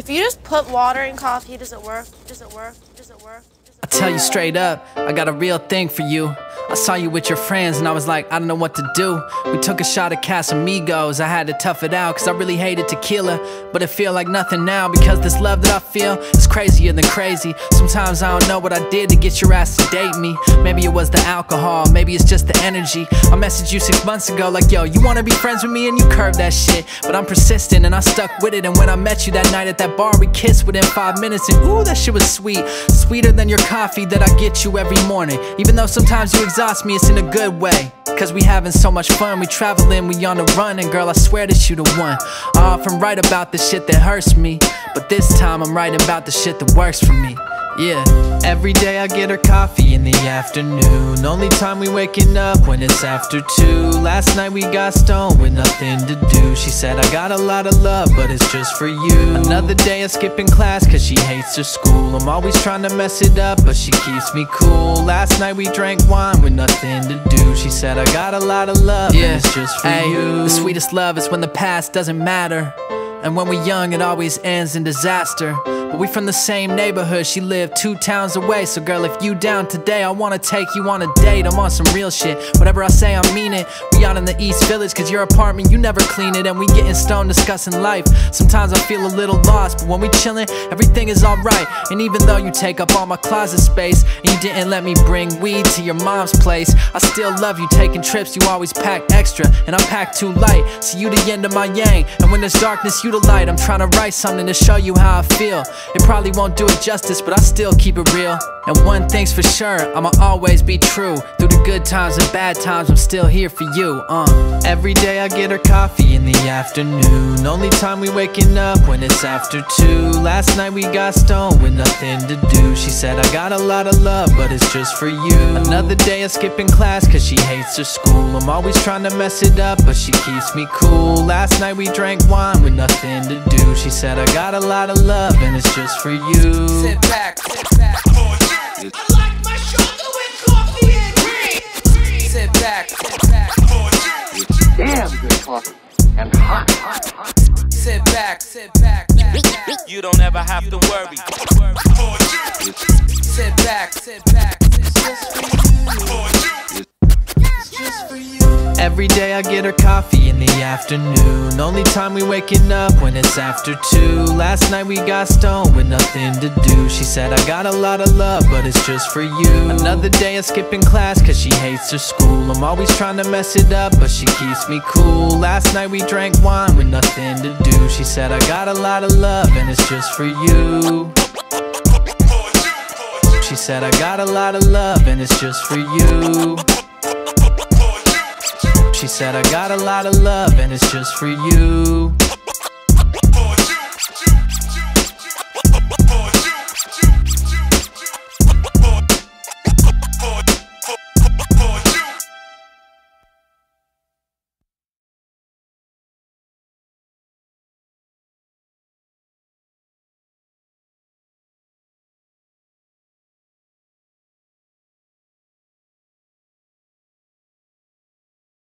If you just put water in coffee, does it work? Does it work? Does it work? I tell you straight up, I got a real thing for you. I saw you with your friends and I was like, I don't know what to do. We took a shot at Casamigos. I had to tough it out cause I really hated tequila. But it feel like nothing now because this love that I feel is crazier than crazy. Sometimes I don't know what I did to get your ass to date me. Maybe it was the alcohol, maybe it's just the energy. I messaged you six months ago like, yo, you wanna be friends with me? And you curved that shit. But I'm persistent and I stuck with it. And when I met you that night at that bar, we kissed within five minutes. And ooh, that shit was sweet. Sweeter than your coffee that I get you every morning. Even though sometimes you exhaust me, it's in a good way. Cause we having so much fun, we traveling, we on the run, and girl, I swear that you the one. I often write about the shit that hurts me, but this time I'm writing about the shit that works for me. Yeah, every day I get her coffee in the afternoon. Only time we waking up when it's after two. Last night we got stoned with nothing to do. She said, I got a lot of love, but it's just for you. Another day of skipping class cause she hates her school. I'm always trying to mess it up, but she keeps me cool. Last night we drank wine with nothing to do. She said, I got a lot of love, yeah, and it's just for Ay, you. The sweetest love is when the past doesn't matter. And when we're young, it always ends in disaster. But we from the same neighborhood, she lived two towns away. So, girl, if you down today, I wanna take you on a date. I'm on some real shit. Whatever I say, I mean it. We out in the East Village, cause your apartment, you never clean it. And we getting stoned discussing life. Sometimes I feel a little lost, but when we chillin', everything is alright. And even though you take up all my closet space, and you didn't let me bring weed to your mom's place, I still love you taking trips, you always pack extra. And I pack too light, so you the yin to my yang. And when there's darkness, you the light. I'm trying to write something to show you how I feel. It probably won't do it justice, but I still keep it real. And one thing's for sure, I'ma always be true. Through the good times and bad times, I'm still here for you. Uh. Every day I get her coffee in the afternoon. Only time we waking up when it's after two. Last night we got stoned with nothing to do. She said, I got a lot of love, but it's just for you. Another day of skipping class cause she hates her school. I'm always trying to mess it up, but she keeps me cool. Last night we drank wine with nothing to do. She said, I got a lot of love, and it's just for you. Sit back, sit back. I like my shoulder with coffee and cream. Sit back, sit back. Damn good coffee. And hot, hot, hot. Sit back, sit back. You don't ever have to worry. Sit back, sit back. It's just for you. It's just for you. Every day I get her coffee in the afternoon. Only time we waking up when it's after two. Last night we got stoned with nothing to do. She said, I got a lot of love, but it's just for you. Another day of skipping class cause she hates her school. I'm always trying to mess it up, but she keeps me cool. Last night we drank wine with nothing to do. She said, I got a lot of love, and it's just for you. She said, I got a lot of love, and it's just for you. She said, I got a lot of love, and it's just for you.